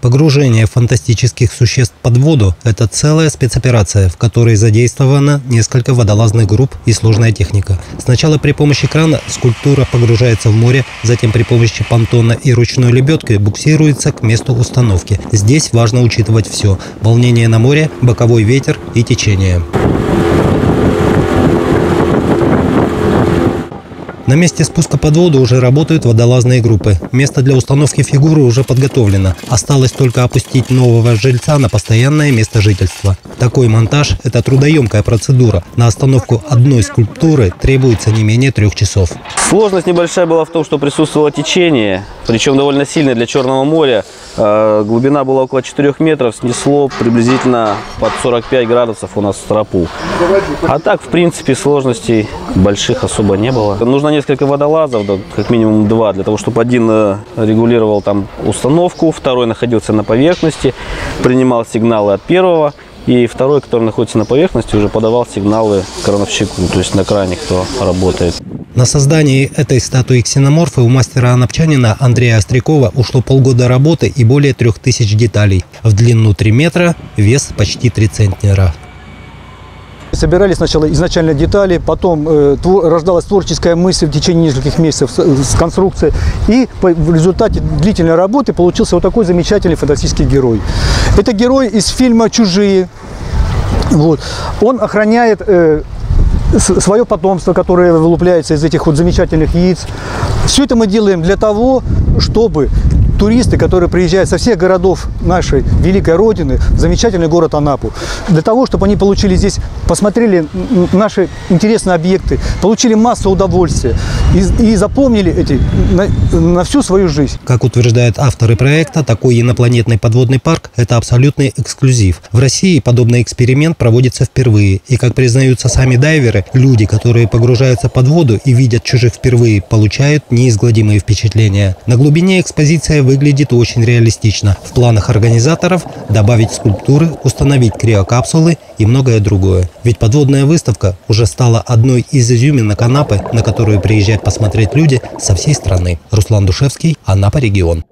Погружение фантастических существ под воду – это целая спецоперация, в которой задействовано несколько водолазных групп и сложная техника. Сначала при помощи крана скульптура погружается в море, затем при помощи понтона и ручной лебедки буксируется к месту установки. Здесь важно учитывать все – волнение на море, боковой ветер и течение. На месте спуска под воду уже работают водолазные группы. Место для установки фигуры уже подготовлено. Осталось только опустить нового жильца на постоянное место жительства. Такой монтаж – это трудоемкая процедура. На остановку одной скульптуры требуется не менее трех часов. Сложность небольшая была в том, что присутствовало течение, причем довольно сильное для Черного моря. Э, глубина была около 4 метров, снесло приблизительно под 45 градусов у нас тропу. А так, в принципе, сложностей больших особо не было. Нужно несколько водолазов, да, как минимум два, для того, чтобы один э, регулировал там установку, второй находился на поверхности, принимал сигналы от первого, и второй, который находится на поверхности, уже подавал сигналы крановщику, то есть на кране, кто работает. На создание этой статуи ксеноморфа у мастера анапчанина Андрея Острякова ушло полгода работы и более трех тысяч деталей. В длину 3 метра, вес почти 3 центнера. Собирали сначала изначально детали, потом э, твор, рождалась творческая мысль в течение нескольких месяцев с, с конструкцией. И по, в результате длительной работы получился вот такой замечательный фантастический герой. Это герой из фильма «Чужие». Вот. Он охраняет э, свое потомство, которое вылупляется из этих вот замечательных яиц. Все это мы делаем для того, чтобы туристы, которые приезжают со всех городов нашей великой Родины замечательный город Анапу, для того, чтобы они получили здесь, посмотрели наши интересные объекты, получили массу удовольствия и, и запомнили эти на, на всю свою жизнь. Как утверждают авторы проекта, такой инопланетный подводный парк – это абсолютный эксклюзив. В России подобный эксперимент проводится впервые. И, как признаются сами дайверы, люди, которые погружаются под воду и видят чужих впервые, получают неизгладимые впечатления. На глубине экспозиция выглядит очень реалистично. В планах организаторов добавить скульптуры, установить криокапсулы и многое другое. Ведь подводная выставка уже стала одной из изюминок Анапы, на которую приезжают посмотреть люди со всей страны. Руслан Душевский, Анапа регион.